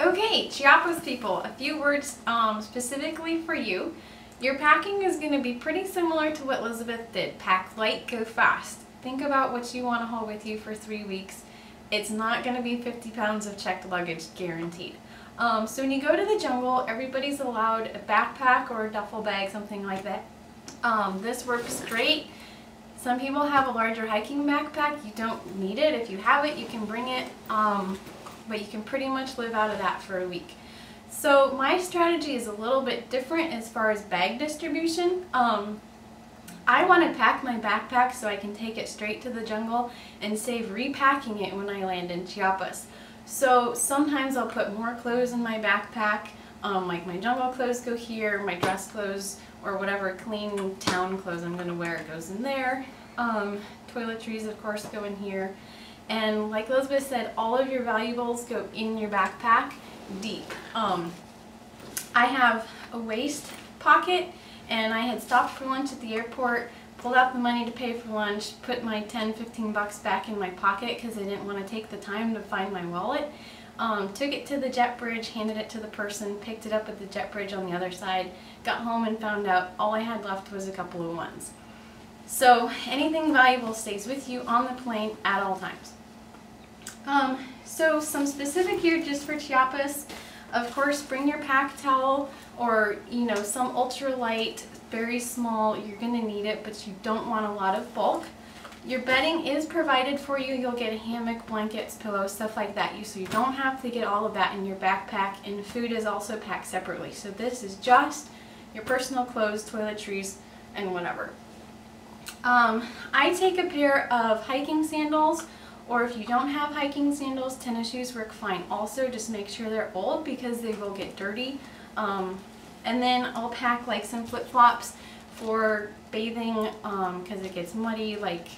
Okay, Chiapas people, a few words um, specifically for you. Your packing is going to be pretty similar to what Elizabeth did. Pack light, go fast. Think about what you want to haul with you for three weeks. It's not going to be 50 pounds of checked luggage guaranteed. Um, so when you go to the jungle, everybody's allowed a backpack or a duffel bag, something like that. Um, this works great. Some people have a larger hiking backpack. You don't need it. If you have it, you can bring it, um, but you can pretty much live out of that for a week. So my strategy is a little bit different as far as bag distribution. Um, I want to pack my backpack so I can take it straight to the jungle and save repacking it when I land in Chiapas. So sometimes I'll put more clothes in my backpack, um, like my jungle clothes go here, my dress clothes or whatever clean town clothes I'm going to wear goes in there. Um, toiletries of course go in here. And like Elizabeth said, all of your valuables go in your backpack deep. Um, I have a waist pocket and I had stopped for lunch at the airport, pulled out the money to pay for lunch, put my 10, 15 bucks back in my pocket because I didn't want to take the time to find my wallet. Um, took it to the jet bridge, handed it to the person, picked it up at the jet bridge on the other side, got home and found out all I had left was a couple of ones. So anything valuable stays with you on the plane at all times. Um, so some specific gear just for Chiapas. Of course, bring your pack towel or, you know, some ultralight, very small. You're going to need it, but you don't want a lot of bulk. Your bedding is provided for you. You'll get a hammock, blankets, pillows, stuff like that. You So you don't have to get all of that in your backpack. And food is also packed separately. So this is just your personal clothes, toiletries, and whatever. Um, I take a pair of hiking sandals or if you don't have hiking sandals, tennis shoes work fine. Also, just make sure they're old because they will get dirty. Um, and then I'll pack like some flip-flops for bathing because um, it gets muddy. Like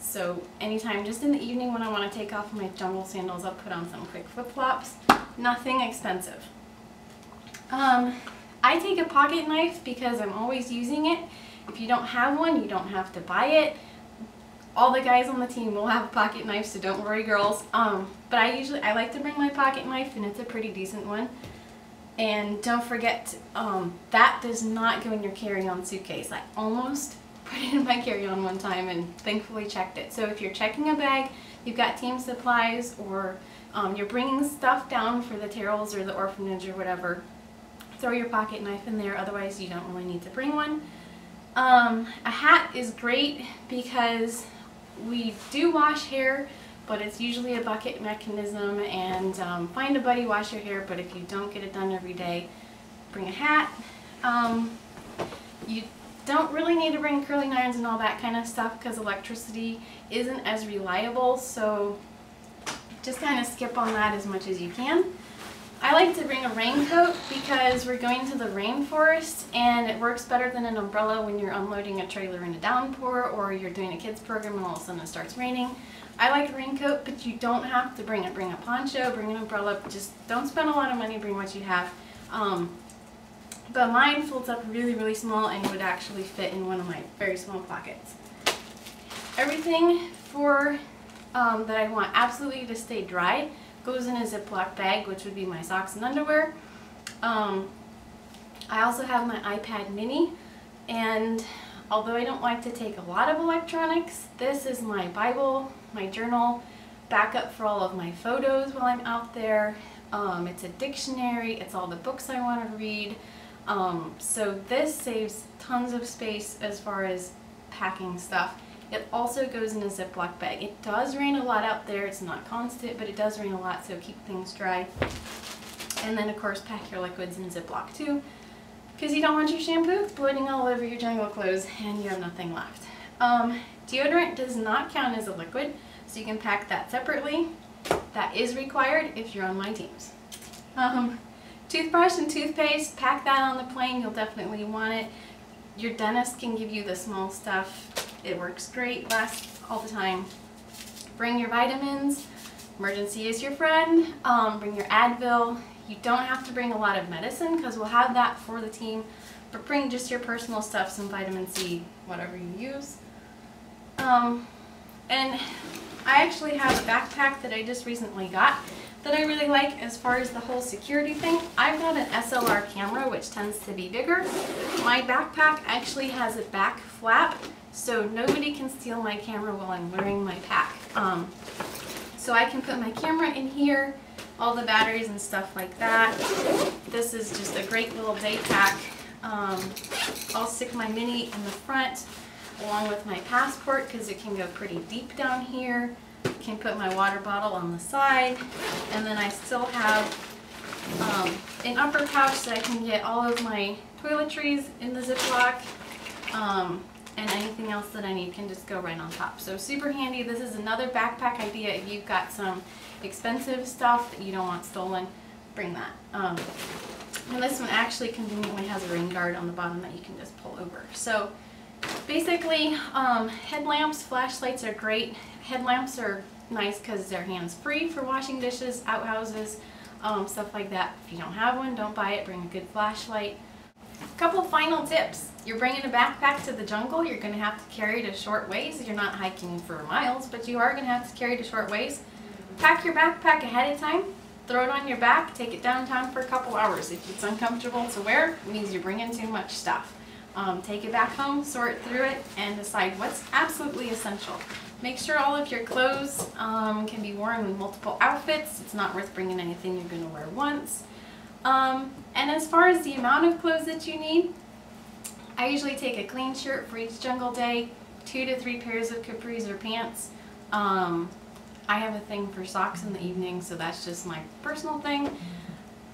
So anytime, just in the evening when I want to take off my jungle sandals, I'll put on some quick flip-flops. Nothing expensive. Um, I take a pocket knife because I'm always using it. If you don't have one, you don't have to buy it all the guys on the team will have a pocket knife, so don't worry girls. Um, but I usually, I like to bring my pocket knife and it's a pretty decent one. And don't forget, um, that does not go in your carry-on suitcase. I almost put it in my carry-on one time and thankfully checked it. So if you're checking a bag, you've got team supplies or um, you're bringing stuff down for the Terrells or the orphanage or whatever, throw your pocket knife in there. Otherwise, you don't really need to bring one. Um, a hat is great because we do wash hair, but it's usually a bucket mechanism and um, find a buddy, wash your hair, but if you don't get it done every day, bring a hat. Um, you don't really need to bring curling irons and all that kind of stuff because electricity isn't as reliable, so just kind of skip on that as much as you can. I like to bring a raincoat because we're going to the rainforest and it works better than an umbrella when you're unloading a trailer in a downpour or you're doing a kids program and all of a sudden it starts raining. I like a raincoat, but you don't have to bring it. Bring a poncho, bring an umbrella, just don't spend a lot of money, bring what you have. Um, but mine folds up really, really small and would actually fit in one of my very small pockets. Everything for um, that I want absolutely to stay dry goes in a Ziploc bag, which would be my socks and underwear. Um, I also have my iPad mini, and although I don't like to take a lot of electronics, this is my Bible, my journal, backup for all of my photos while I'm out there. Um, it's a dictionary, it's all the books I want to read. Um, so this saves tons of space as far as packing stuff. It also goes in a Ziploc bag. It does rain a lot out there. It's not constant, but it does rain a lot, so keep things dry. And then, of course, pack your liquids in Ziploc too, because you don't want your shampoo floating all over your jungle clothes and you have nothing left. Um, deodorant does not count as a liquid, so you can pack that separately. That is required if you're on my teams. Um, toothbrush and toothpaste, pack that on the plane. You'll definitely want it. Your dentist can give you the small stuff it works great, lasts all the time. Bring your vitamins. Emergen-C is your friend. Um, bring your Advil. You don't have to bring a lot of medicine because we'll have that for the team. But bring just your personal stuff, some vitamin C, whatever you use. Um, and I actually have a backpack that I just recently got that I really like as far as the whole security thing. I've got an SLR camera, which tends to be bigger. My backpack actually has a back flap, so nobody can steal my camera while I'm wearing my pack. Um, so I can put my camera in here, all the batteries and stuff like that. This is just a great little day pack. Um, I'll stick my mini in the front along with my passport because it can go pretty deep down here. I can put my water bottle on the side and then I still have um, an upper pouch that I can get all of my toiletries in the Ziploc um, and anything else that I need can just go right on top. So super handy. This is another backpack idea if you've got some expensive stuff that you don't want stolen, bring that. Um, and this one actually conveniently has a rain guard on the bottom that you can just pull over. So basically, um, headlamps, flashlights are great. Headlamps are nice because they're hands-free for washing dishes, outhouses, um, stuff like that. If you don't have one, don't buy it. Bring a good flashlight. Couple final tips. You're bringing a backpack to the jungle. You're going to have to carry it a short ways. You're not hiking for miles, but you are going to have to carry it a short ways. Pack your backpack ahead of time. Throw it on your back. Take it downtown for a couple hours. If it's uncomfortable to wear, it means you're bringing too much stuff. Um, take it back home, sort through it, and decide what's absolutely essential. Make sure all of your clothes um, can be worn with multiple outfits. It's not worth bringing anything you're going to wear once. Um, and as far as the amount of clothes that you need, I usually take a clean shirt for each jungle day, two to three pairs of capris or pants. Um, I have a thing for socks in the evening, so that's just my personal thing.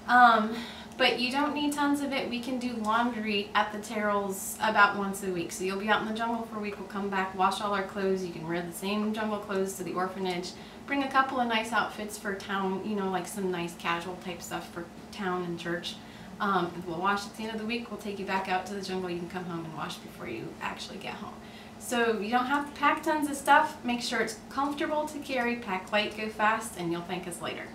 Um, but you don't need tons of it. We can do laundry at the Terrells about once a week. So you'll be out in the jungle for a week, we'll come back, wash all our clothes. You can wear the same jungle clothes to the orphanage. Bring a couple of nice outfits for town, you know, like some nice casual type stuff for town and church. Um, we'll wash at the end of the week. We'll take you back out to the jungle. You can come home and wash before you actually get home. So you don't have to pack tons of stuff. Make sure it's comfortable to carry. Pack light, go fast, and you'll thank us later.